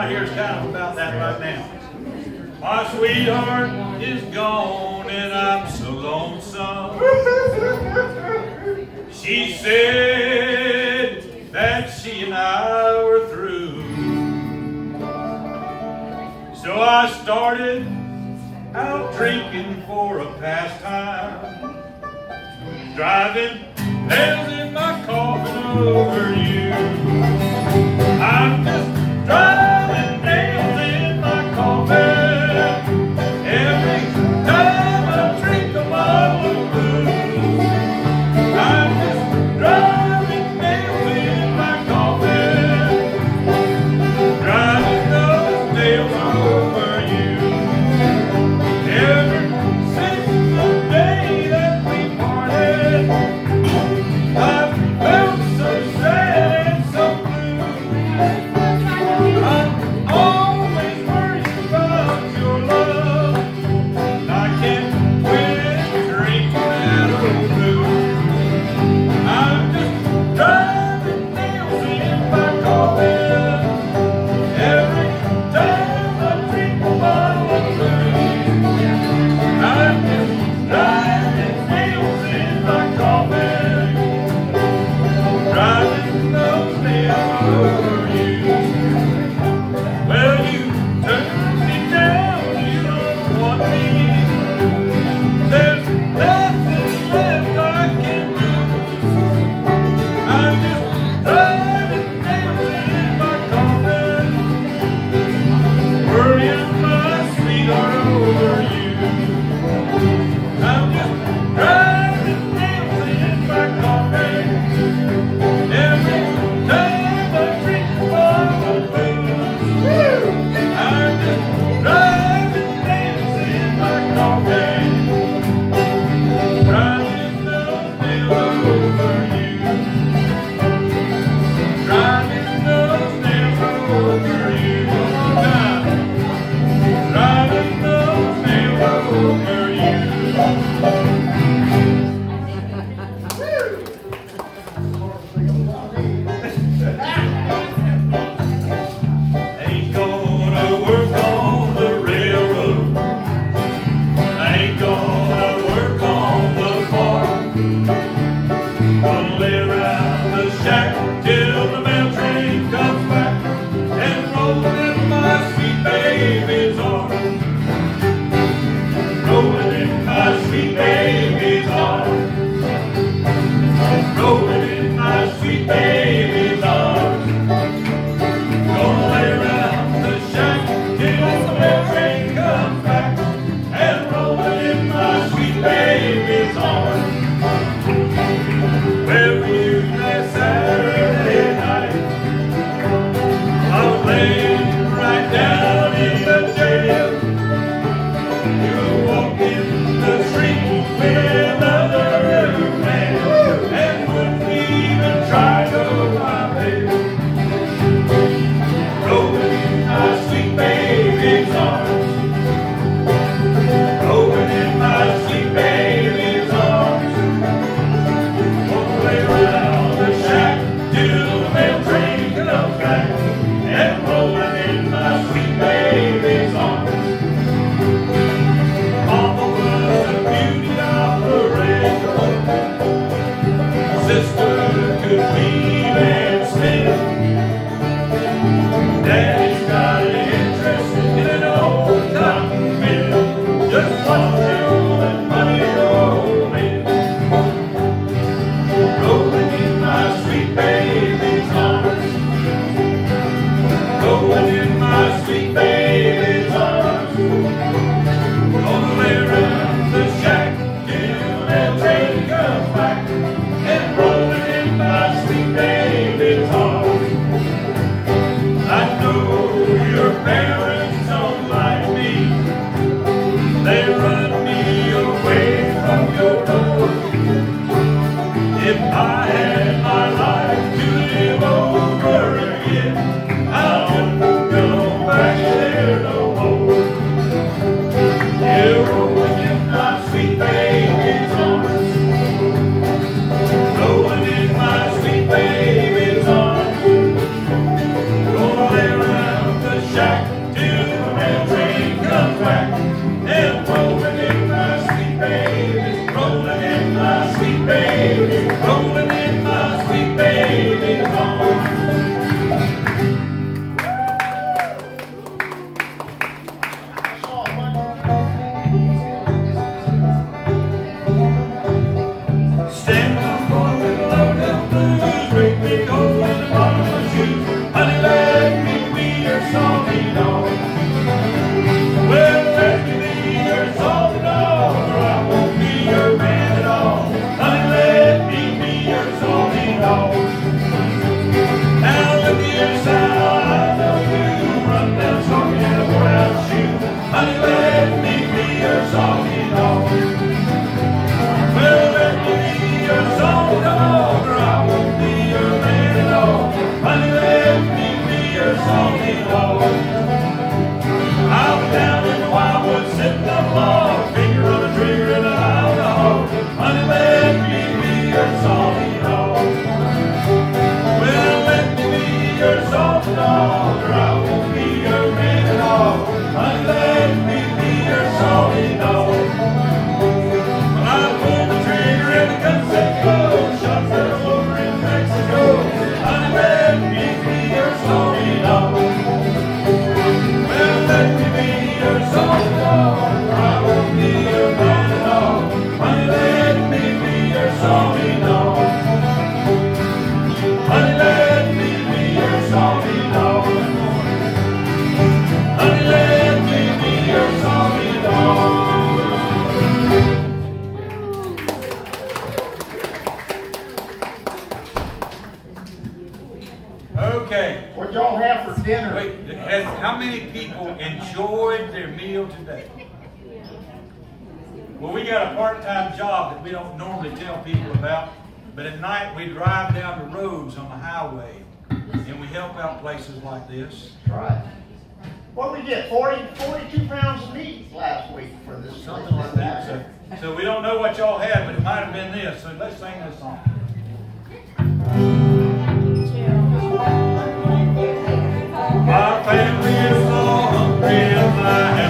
right here is kind of about that right now. My sweetheart is gone and I'm so lonesome. She said that she and I were through. So I started out drinking for a pastime. Driving nails in my coffin over you. know what y'all had, but it might have been this. So let's sing this song. My family is so hungry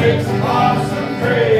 fix, pass, and pray.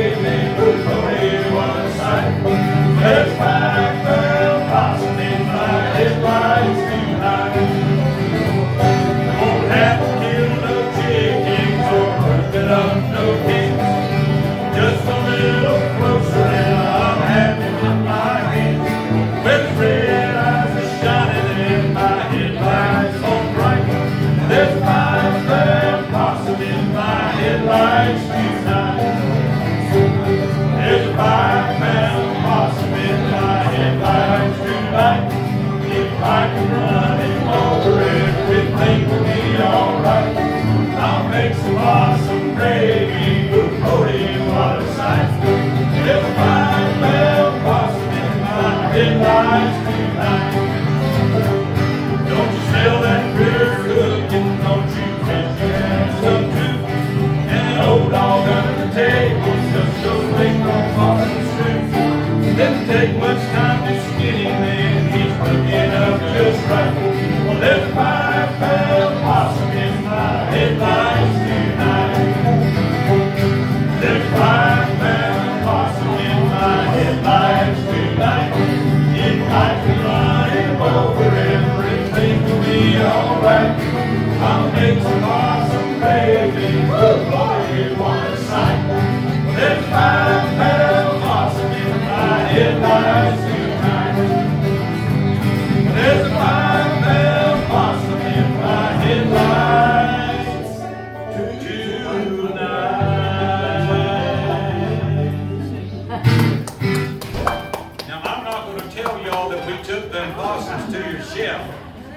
took them possums to your ship,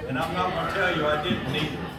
And I'm not going to tell you I didn't either.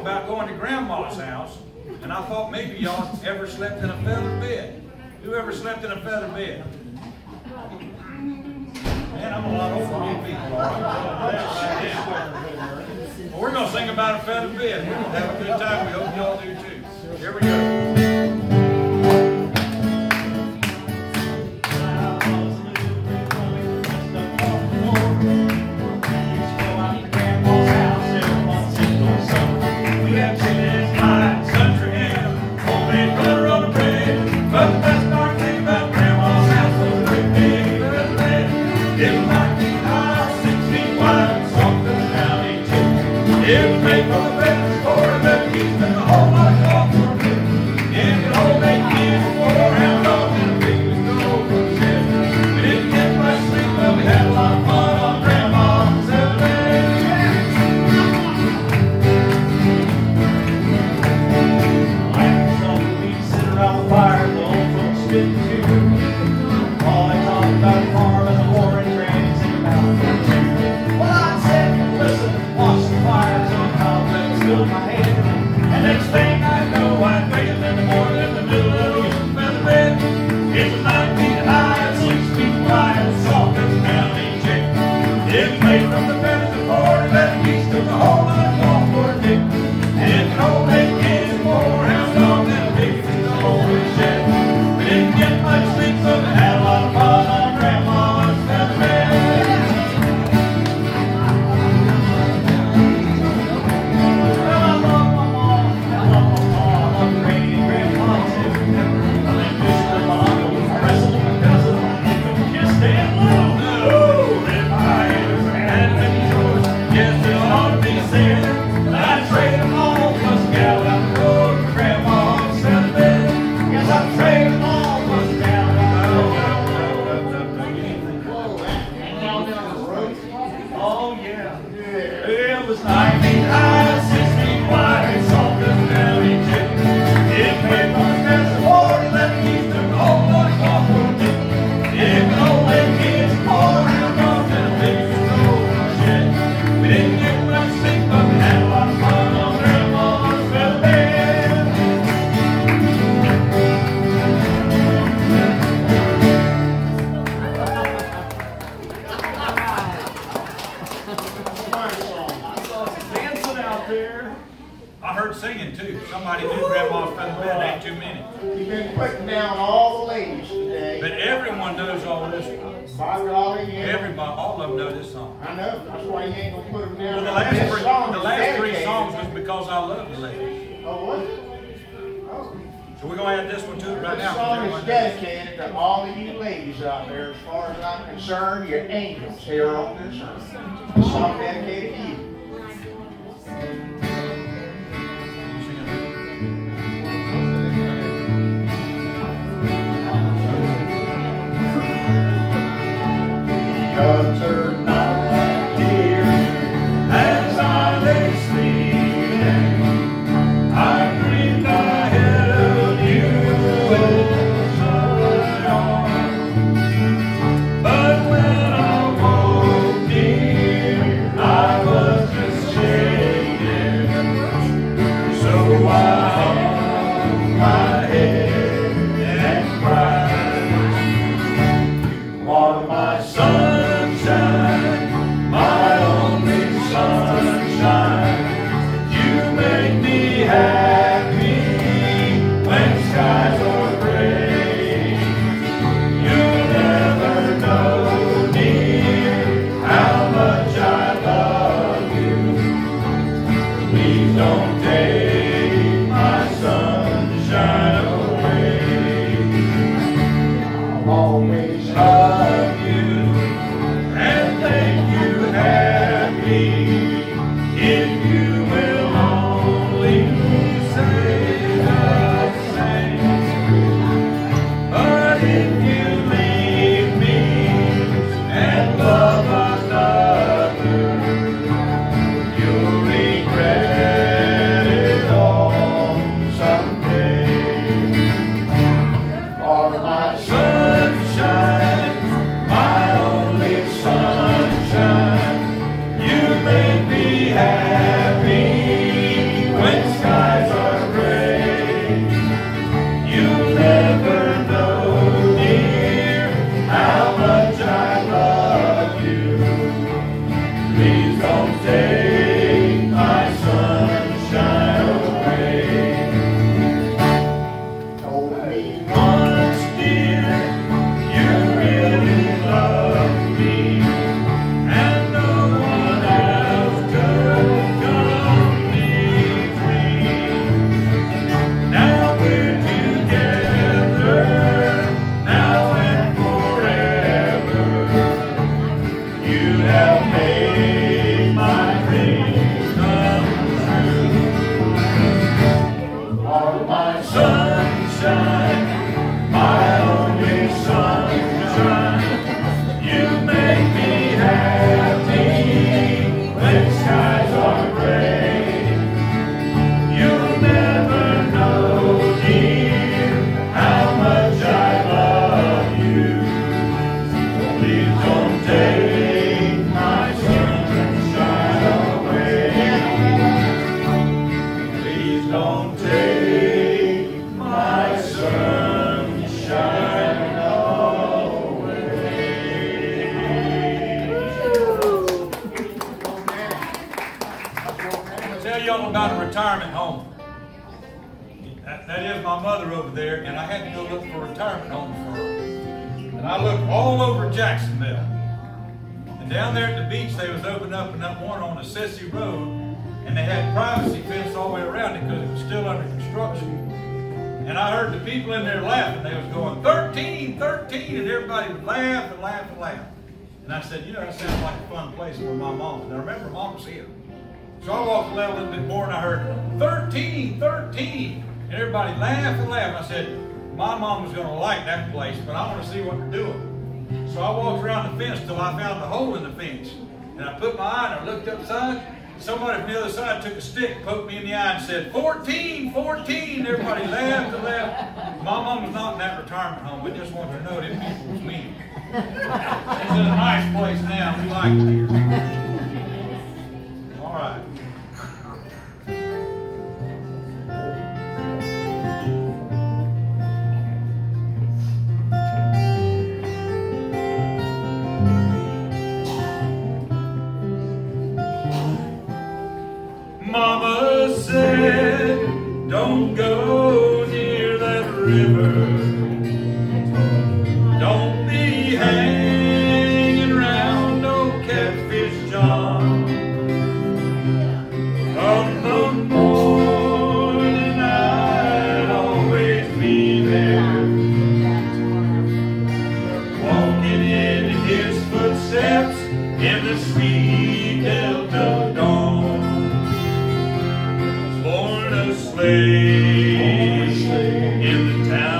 about going to grandma's house, and I thought maybe y'all ever slept in a feather bed. Who ever slept in a feather bed? Man, I'm a lot older than people we're going to sing about a feather bed. We're going to have a good time. We hope y'all do too. Here we go. Make And I looked all over Jacksonville. And down there at the beach, they was opening up and up one on Sissy Road, and they had privacy fence all the way around it because it was still under construction. And I heard the people in there laughing. They was going 13, 13, and everybody would laugh and laugh and laugh. And I said, you know, that sounds like a fun place for my mom. And I remember mom was here. So I walked a little bit more and I heard 13, 13. And everybody laughed and laughed. I said, my mom was going to like that place, but I want to see what they're doing. So I walked around the fence till I found the hole in the fence. And I put my eye and I looked upside. Somebody from the other side took a stick, poked me in the eye, and said, 14, 14. Everybody laughed and laughed. My mom was not in that retirement home. We just wanted to know them people was mean. It's in a nice place now. We like it here. All right. Slave in the town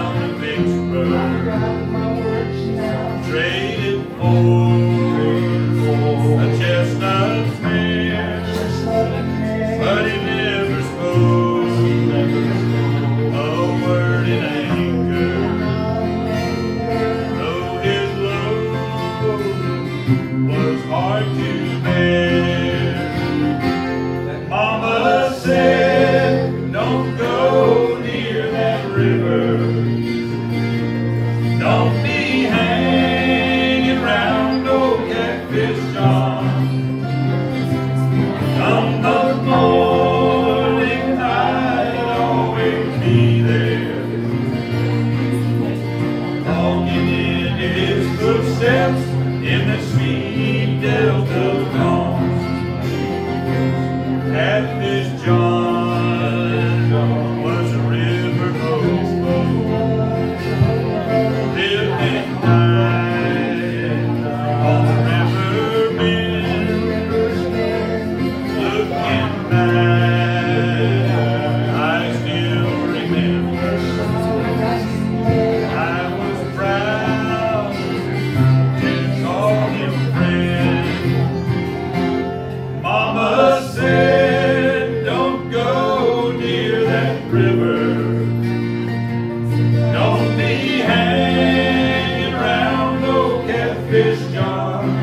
jar.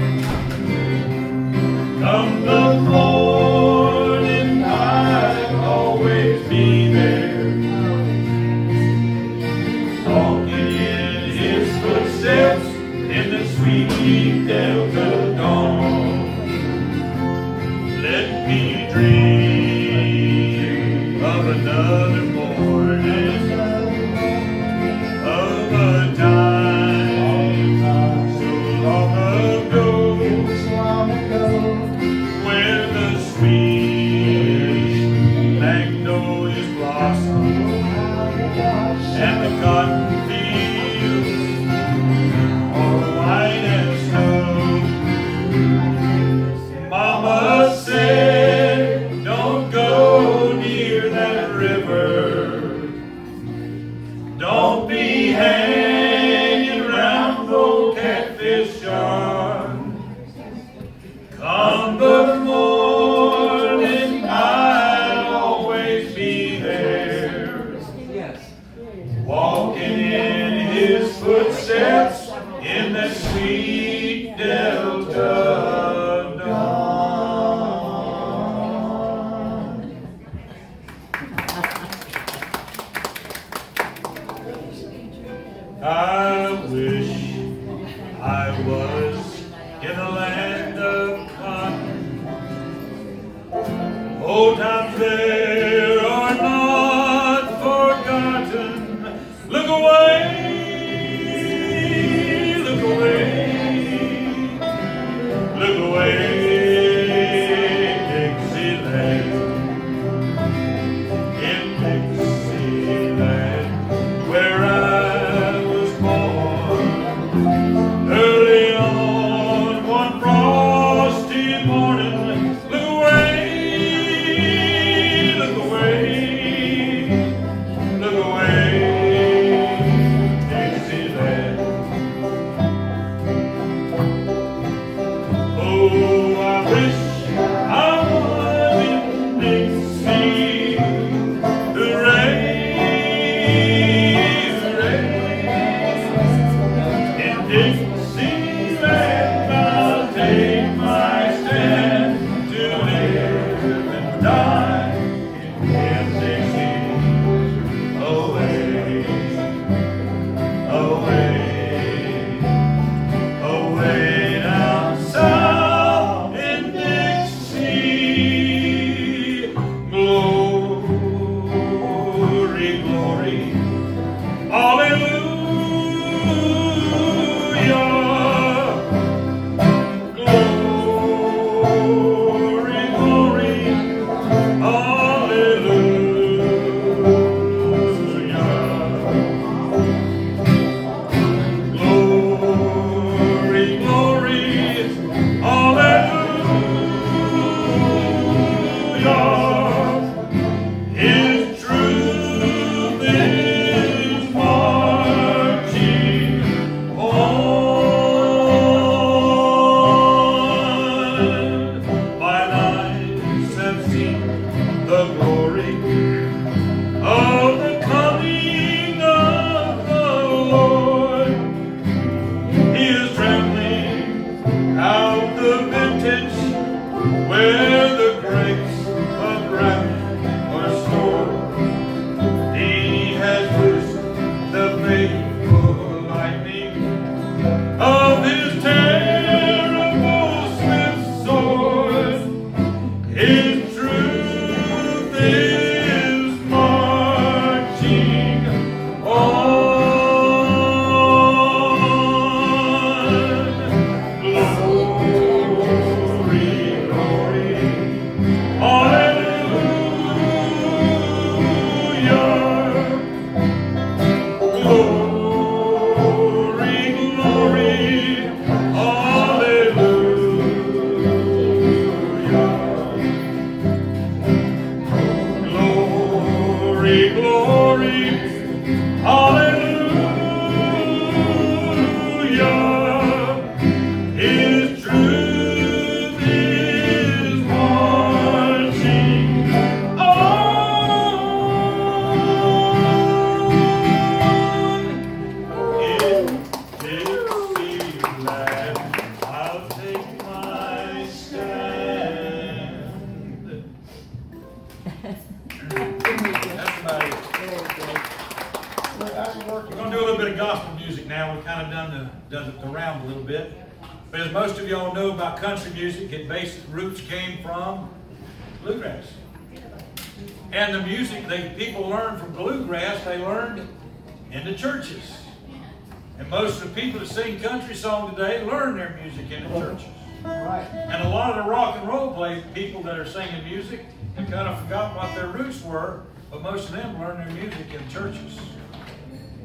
About country music, its basic roots came from bluegrass. And the music they people learned from bluegrass, they learned in the churches. And most of the people that sing country song today learn their music in the churches. Right. And a lot of the rock and roll play people that are singing music have kind of forgot what their roots were, but most of them learned their music in churches.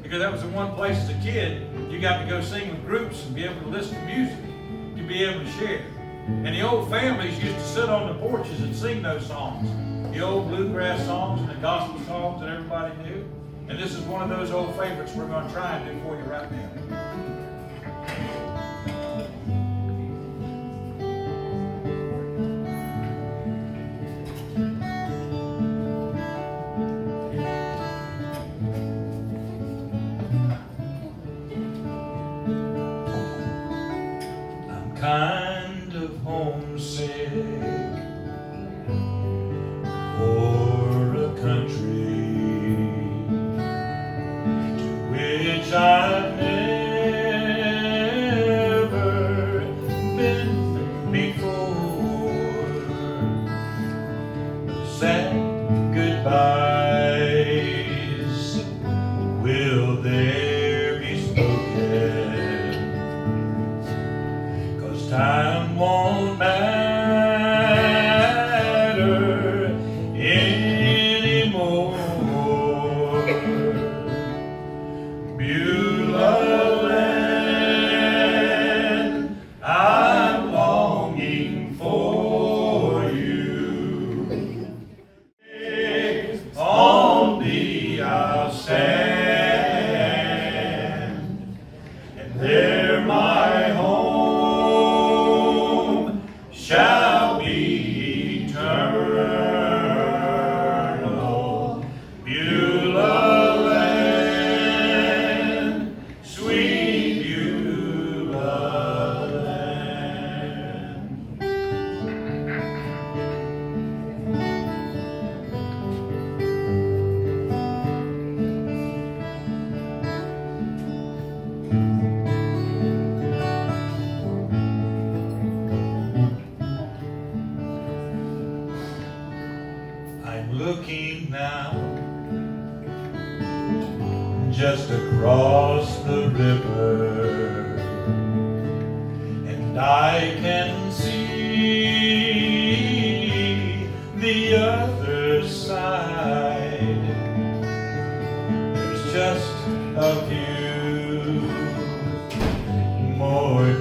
Because that was the one place as a kid you got to go sing with groups and be able to listen to music, to be able to share. And the old families used to sit on the porches and sing those songs. The old bluegrass songs and the gospel songs that everybody knew. And this is one of those old favorites we're going to try and do for you right now. Sad goodbyes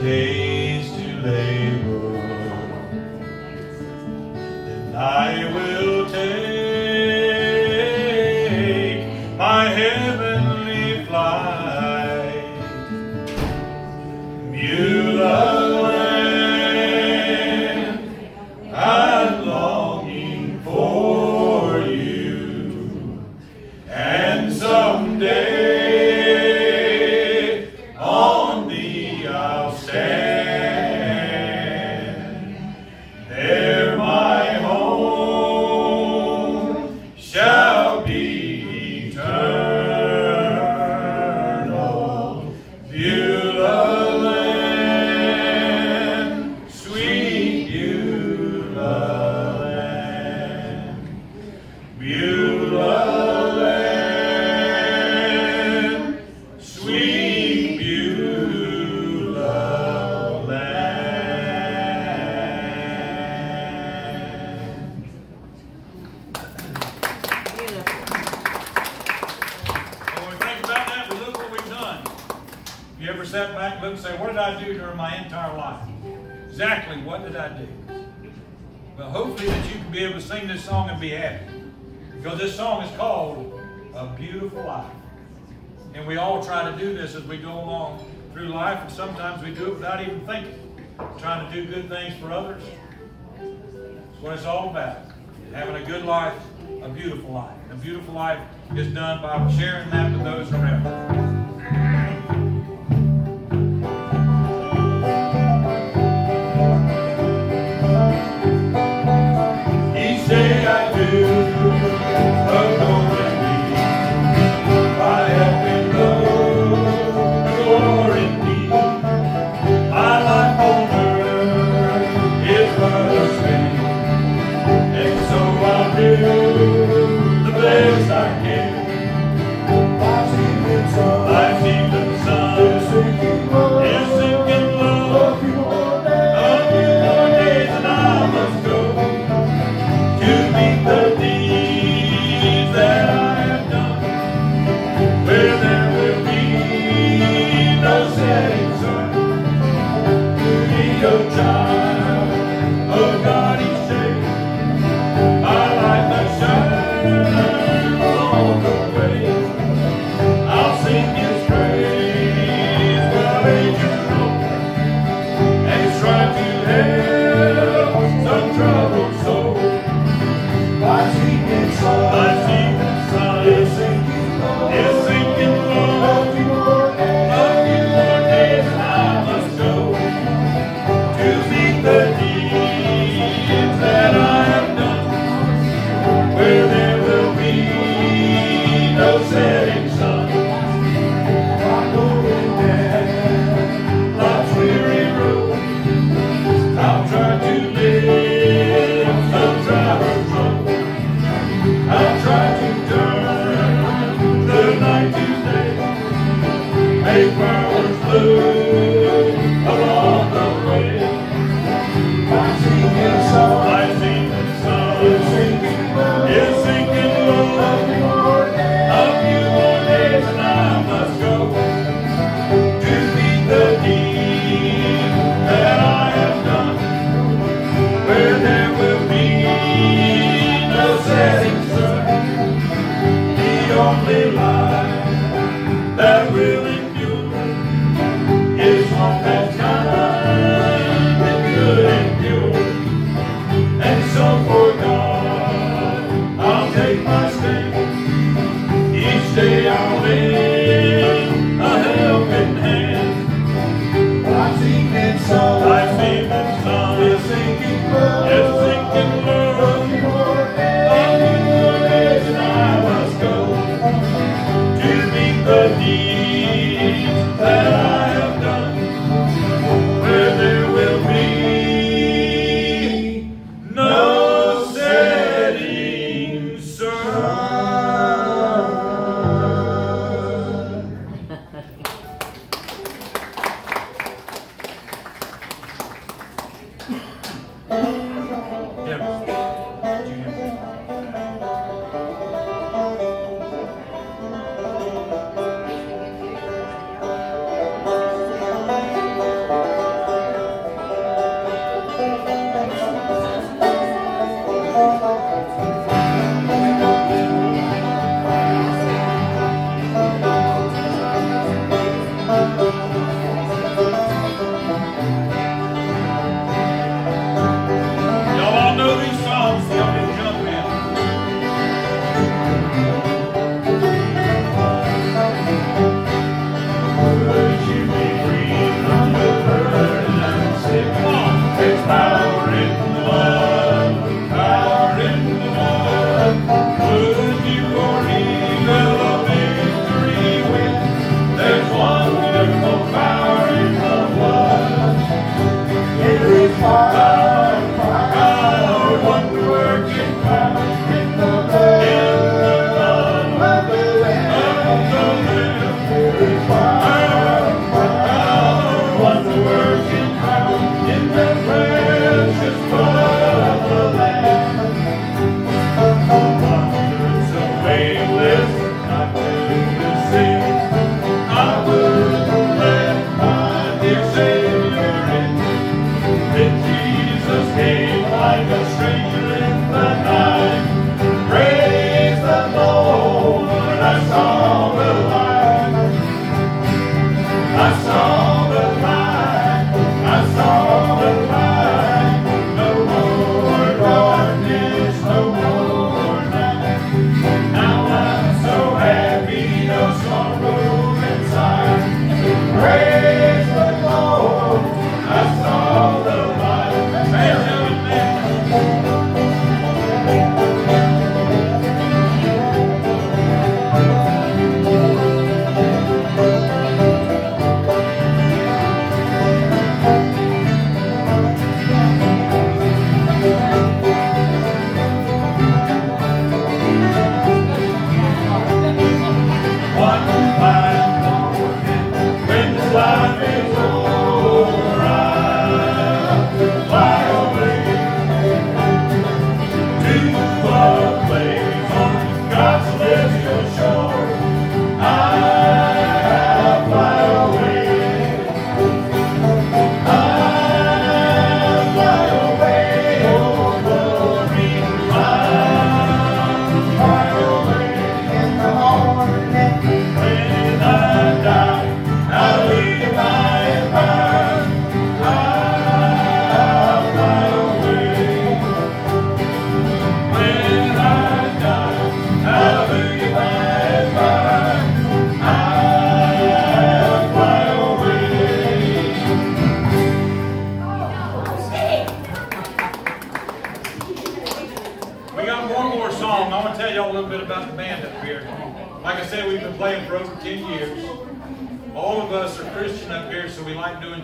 days to labor then I will beautiful life. And a beautiful life is done by sharing that with those around.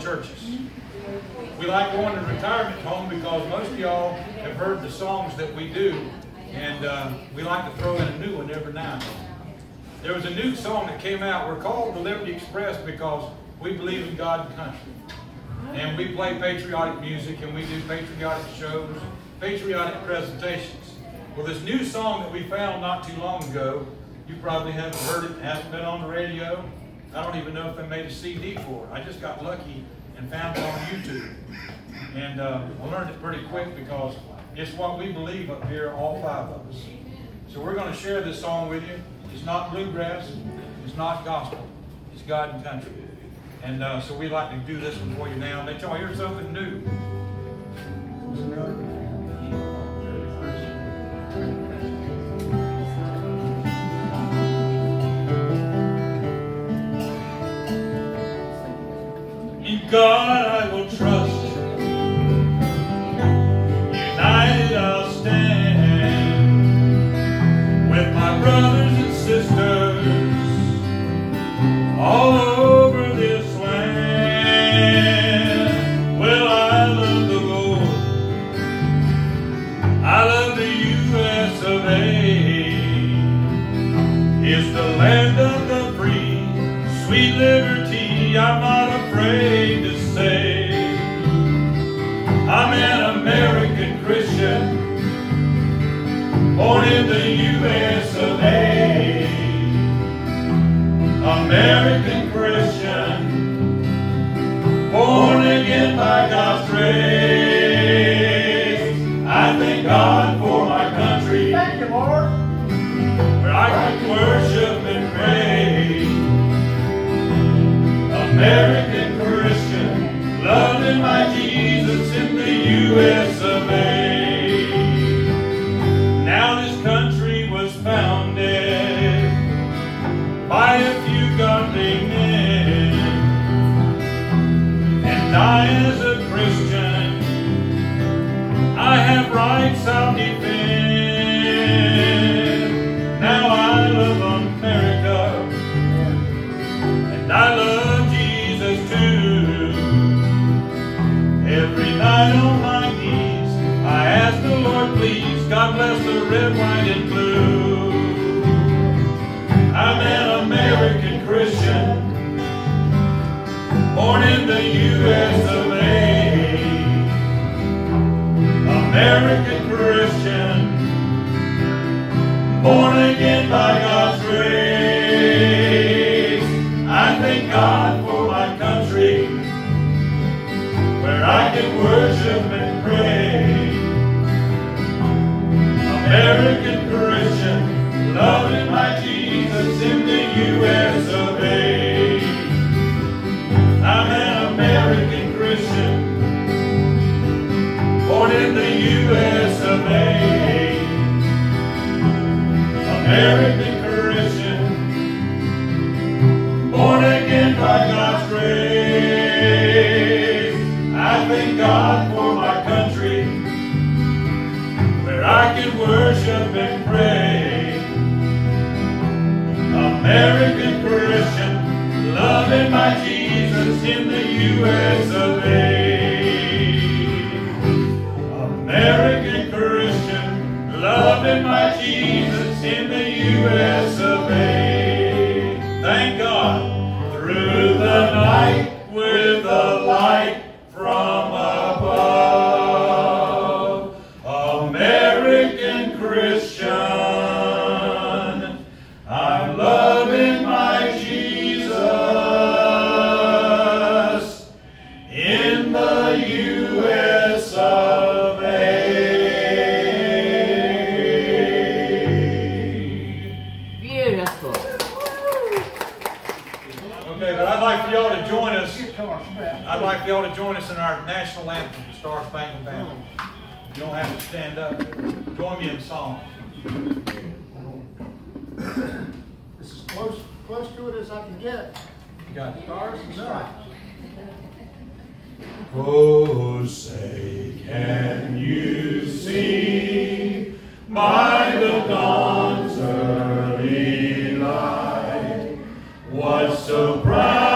Churches. We like going to retirement home because most of y'all have heard the songs that we do, and uh, we like to throw in a new one every now and then. There was a new song that came out. We're called the Liberty Express because we believe in God and country. And we play patriotic music and we do patriotic shows, patriotic presentations. Well, this new song that we found not too long ago, you probably haven't heard it, it hasn't been on the radio. I don't even know if they made a CD for it. I just got lucky and found it on YouTube. And uh, I learned it pretty quick because it's what we believe up here, all five of us. So we're going to share this song with you. It's not bluegrass. It's not gospel. It's God and country. And uh, so we'd like to do this one for you now. Let y'all hear something new. God I will trust. United I'll stand with my brothers the U.S. of A. American Christian, born again by God's grace. I thank God for my country, Thank you, Lord. where I can worship and pray. American Christian, loving my Jesus in the U.S. red, white, and blue. I'm an American Christian, born in the U.S. of A. American born in the U.S. of A. American Christian, born again by God's grace. I thank God for my country, where I can worship and pray. American Christian, loving my Jesus in the U.S. so proud.